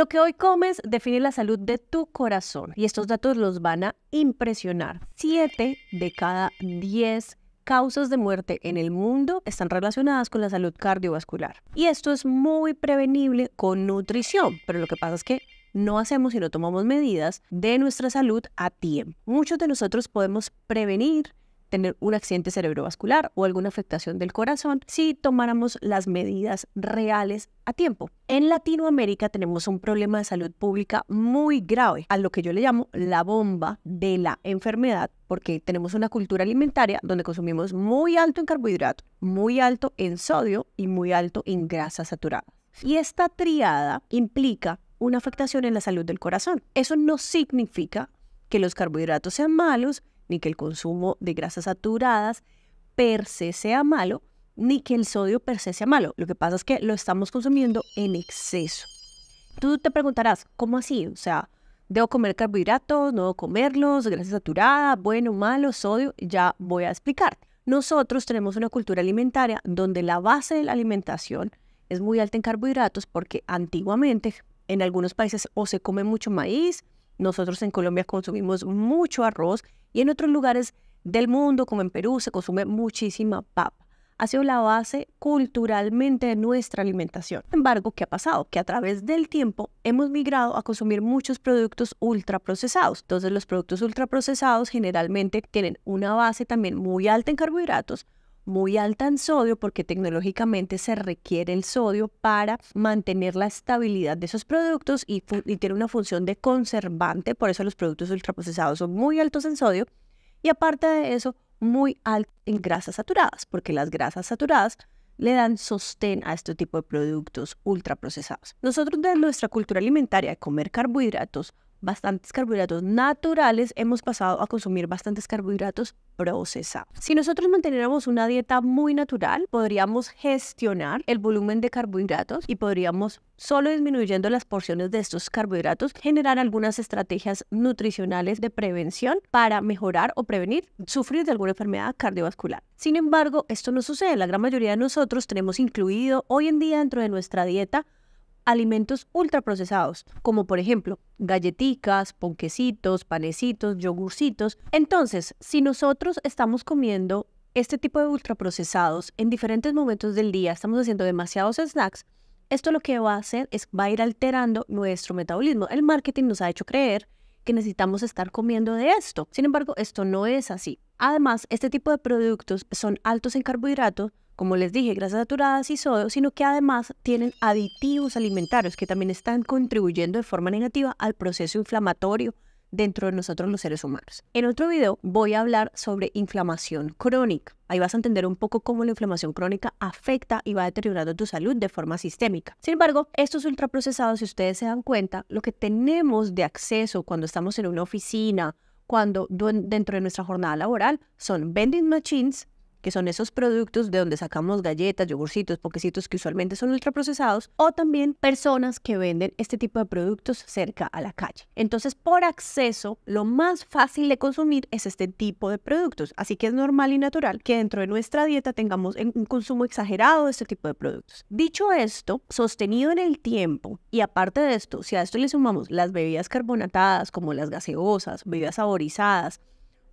Lo que hoy comes define la salud de tu corazón y estos datos los van a impresionar. 7 de cada 10 causas de muerte en el mundo están relacionadas con la salud cardiovascular. Y esto es muy prevenible con nutrición, pero lo que pasa es que no hacemos y no tomamos medidas de nuestra salud a tiempo. Muchos de nosotros podemos prevenir tener un accidente cerebrovascular o alguna afectación del corazón si tomáramos las medidas reales a tiempo. En Latinoamérica tenemos un problema de salud pública muy grave, a lo que yo le llamo la bomba de la enfermedad, porque tenemos una cultura alimentaria donde consumimos muy alto en carbohidratos, muy alto en sodio y muy alto en grasa saturada. Y esta triada implica una afectación en la salud del corazón. Eso no significa que los carbohidratos sean malos, ni que el consumo de grasas saturadas per se sea malo, ni que el sodio per se sea malo. Lo que pasa es que lo estamos consumiendo en exceso. Tú te preguntarás, ¿cómo así? O sea, ¿debo comer carbohidratos? ¿No debo comerlos? ¿Grasas saturadas? ¿Bueno, malo? ¿Sodio? Ya voy a explicar. Nosotros tenemos una cultura alimentaria donde la base de la alimentación es muy alta en carbohidratos porque antiguamente en algunos países o se come mucho maíz, nosotros en Colombia consumimos mucho arroz y en otros lugares del mundo, como en Perú, se consume muchísima papa. Ha sido la base culturalmente de nuestra alimentación. Sin embargo, ¿qué ha pasado? Que a través del tiempo hemos migrado a consumir muchos productos ultraprocesados. Entonces, los productos ultraprocesados generalmente tienen una base también muy alta en carbohidratos, muy alta en sodio porque tecnológicamente se requiere el sodio para mantener la estabilidad de esos productos y, tiene una función de conservante, por eso los productos ultraprocesados son muy altos en sodio y aparte de eso muy altos en grasas saturadas, porque las grasas saturadas le dan sostén a este tipo de productos ultraprocesados. Nosotros de nuestra cultura alimentaria de comer carbohidratos bastantes carbohidratos naturales, hemos pasado a consumir bastantes carbohidratos procesados. Si nosotros manteniéramos una dieta muy natural, podríamos gestionar el volumen de carbohidratos y podríamos, solo disminuyendo las porciones de estos carbohidratos, generar algunas estrategias nutricionales de prevención para mejorar o prevenir sufrir de alguna enfermedad cardiovascular. Sin embargo, esto no sucede. La gran mayoría de nosotros tenemos incluido hoy en día dentro de nuestra dieta alimentos ultraprocesados, como por ejemplo galletitas, ponquecitos, panecitos, yogurcitos. Entonces, si nosotros estamos comiendo este tipo de ultraprocesados en diferentes momentos del día, estamos haciendo demasiados snacks, esto lo que va a hacer es va a ir alterando nuestro metabolismo. El marketing nos ha hecho creer que necesitamos estar comiendo de esto. Sin embargo, esto no es así. Además, este tipo de productos son altos en carbohidratos, como les dije, grasas saturadas y sodio, sino que además tienen aditivos alimentarios que también están contribuyendo de forma negativa al proceso inflamatorio dentro de nosotros los seres humanos. En otro video voy a hablar sobre inflamación crónica. Ahí vas a entender un poco cómo la inflamación crónica afecta y va deteriorando tu salud de forma sistémica. Sin embargo, estos ultraprocesados, si ustedes se dan cuenta, lo que tenemos de acceso cuando estamos en una oficina, cuando dentro de nuestra jornada laboral, son vending machines que son esos productos de donde sacamos galletas, yogurcitos, poquecitos que usualmente son ultraprocesados, o también personas que venden este tipo de productos cerca a la calle. Entonces, por acceso, lo más fácil de consumir es este tipo de productos. Así que es normal y natural que dentro de nuestra dieta tengamos un consumo exagerado de este tipo de productos. Dicho esto, sostenido en el tiempo, y aparte de esto, si a esto le sumamos las bebidas carbonatadas como las gaseosas, bebidas saborizadas,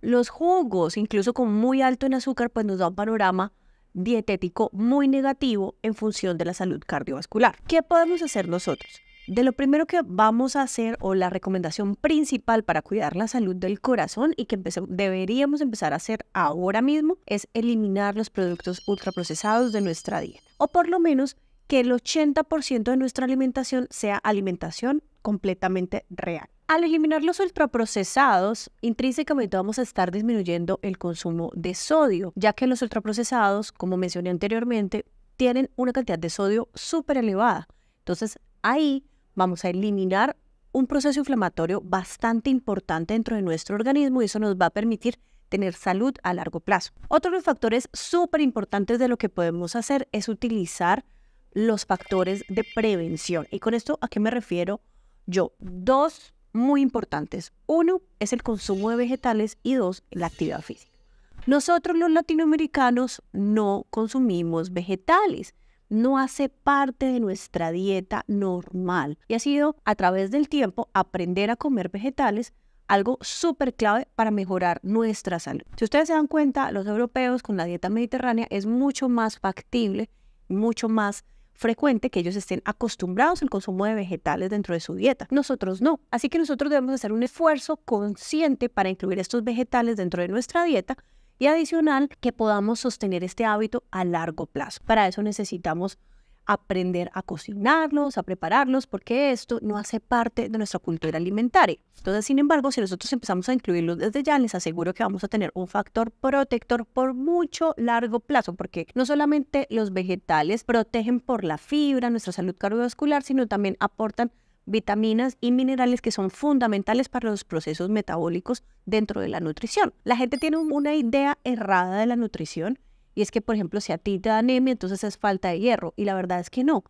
los jugos, incluso con muy alto en azúcar, pues nos da un panorama dietético muy negativo en función de la salud cardiovascular. ¿Qué podemos hacer nosotros? De lo primero que vamos a hacer o la recomendación principal para cuidar la salud del corazón y que deberíamos empezar a hacer ahora mismo es eliminar los productos ultraprocesados de nuestra dieta. O por lo menos que el 80% de nuestra alimentación sea alimentación completamente real. Al eliminar los ultraprocesados, intrínsecamente vamos a estar disminuyendo el consumo de sodio, ya que los ultraprocesados, como mencioné anteriormente, tienen una cantidad de sodio súper elevada. Entonces, ahí vamos a eliminar un proceso inflamatorio bastante importante dentro de nuestro organismo y eso nos va a permitir tener salud a largo plazo. Otro de los factores súper importantes de lo que podemos hacer es utilizar los factores de prevención. ¿Y con esto a qué me refiero yo? Dos muy importantes. Uno es el consumo de vegetales y dos, la actividad física. Nosotros los latinoamericanos no consumimos vegetales. no hace parte de nuestra dieta normal y ha sido a través del tiempo aprender a comer vegetales algo súper clave para mejorar nuestra salud. Si ustedes se dan cuenta, los europeos con la dieta mediterránea es mucho más factible, mucho más frecuente que ellos estén acostumbrados al consumo de vegetales dentro de su dieta. Nosotros no. Así que nosotros debemos hacer un esfuerzo consciente para incluir estos vegetales dentro de nuestra dieta y adicional que podamos sostener este hábito a largo plazo. Para eso necesitamos aprender a cocinarlos, a prepararlos, porque esto no hace parte de nuestra cultura alimentaria. Entonces, sin embargo, si nosotros empezamos a incluirlos desde ya, les aseguro que vamos a tener un factor protector por mucho largo plazo, porque no solamente los vegetales protegen por la fibra nuestra salud cardiovascular, sino también aportan vitaminas y minerales que son fundamentales para los procesos metabólicos dentro de la nutrición. La gente tiene una idea errada de la nutrición y es que, por ejemplo, si a ti te da anemia, entonces es falta de hierro. Y la verdad es que no.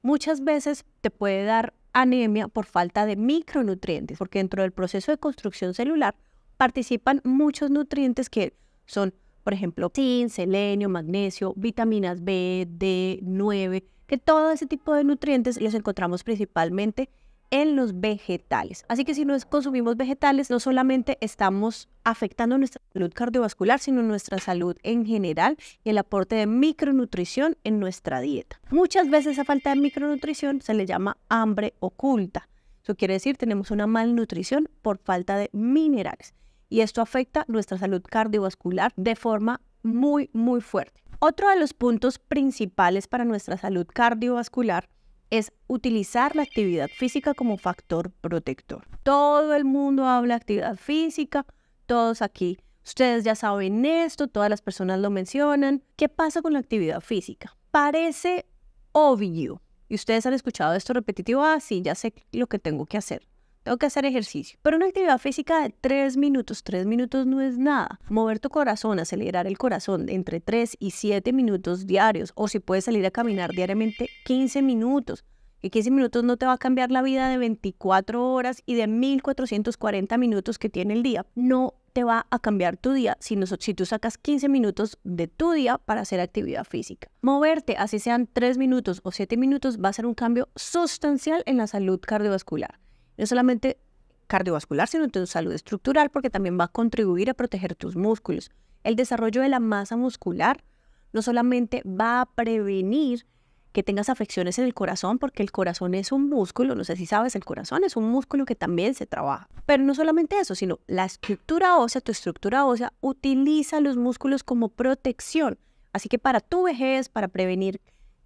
Muchas veces te puede dar anemia por falta de micronutrientes, porque dentro del proceso de construcción celular participan muchos nutrientes que son, por ejemplo, zinc, selenio, magnesio, vitaminas B, D, 9, que todo ese tipo de nutrientes los encontramos principalmente en los vegetales. Así que si no consumimos vegetales, no solamente estamos afectando nuestra salud cardiovascular, sino nuestra salud en general y el aporte de micronutrición en nuestra dieta. Muchas veces esa falta de micronutrición se le llama hambre oculta. Eso quiere decir tenemos una malnutrición por falta de minerales y esto afecta nuestra salud cardiovascular de forma muy, muy fuerte. Otro de los puntos principales para nuestra salud cardiovascular es utilizar la actividad física como factor protector. Todo el mundo habla de actividad física, todos aquí. Ustedes ya saben esto, todas las personas lo mencionan. ¿Qué pasa con la actividad física? Parece obvio. Y ustedes han escuchado esto repetitivo, ah, sí, ya sé lo que tengo que hacer. Tengo que hacer ejercicio. Pero una actividad física de tres minutos, tres minutos no es nada. Mover tu corazón, acelerar el corazón entre 3 y 7 minutos diarios. O si puedes salir a caminar diariamente 15 minutos. Y 15 minutos no te va a cambiar la vida de 24 horas y de 1440 minutos que tiene el día. No te va a cambiar tu día si, si tú sacas 15 minutos de tu día para hacer actividad física. Moverte, así sean 3 minutos o 7 minutos, va a ser un cambio sustancial en la salud cardiovascular no solamente cardiovascular, sino tu salud estructural, porque también va a contribuir a proteger tus músculos. El desarrollo de la masa muscular no solamente va a prevenir que tengas afecciones en el corazón, porque el corazón es un músculo, no sé si sabes, el corazón es un músculo que también se trabaja. Pero no solamente eso, sino la estructura ósea, tu estructura ósea utiliza los músculos como protección. Así que para tu vejez, para prevenir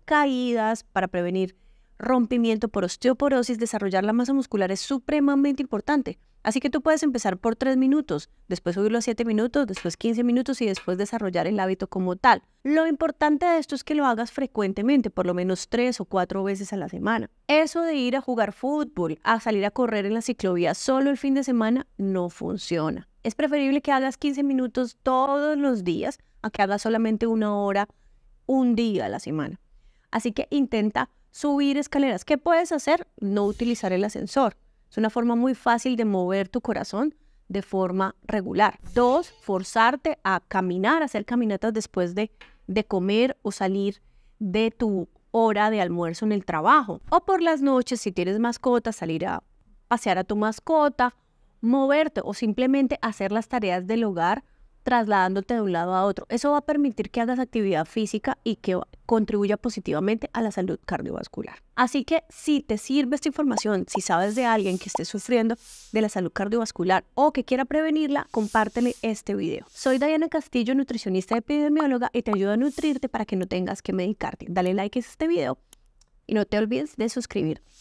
caídas, para prevenir rompimiento por osteoporosis, desarrollar la masa muscular es supremamente importante. Así que tú puedes empezar por 3 minutos, después subirlo a 7 minutos, después 15 minutos y después desarrollar el hábito como tal. Lo importante de esto es que lo hagas frecuentemente, por lo menos 3 o 4 veces a la semana. Eso de ir a jugar fútbol, a salir a correr en la ciclovía solo el fin de semana, no funciona. Es preferible que hagas 15 minutos todos los días a que hagas solamente una hora un día a la semana. Así que intenta subir escaleras. ¿Qué puedes hacer? No utilizar el ascensor. Es una forma muy fácil de mover tu corazón de forma regular. Dos, forzarte a caminar, hacer caminatas después de, de comer o salir de tu hora de almuerzo en el trabajo. O por las noches, si tienes mascota, salir a pasear a tu mascota, moverte o simplemente hacer las tareas del hogar trasladándote de un lado a otro. Eso va a permitir que hagas actividad física y que contribuya positivamente a la salud cardiovascular. Así que si te sirve esta información, si sabes de alguien que esté sufriendo de la salud cardiovascular o que quiera prevenirla, compártele este video. Soy Diana Castillo, nutricionista epidemióloga y te ayudo a nutrirte para que no tengas que medicarte. Dale like a este video y no te olvides de suscribirte.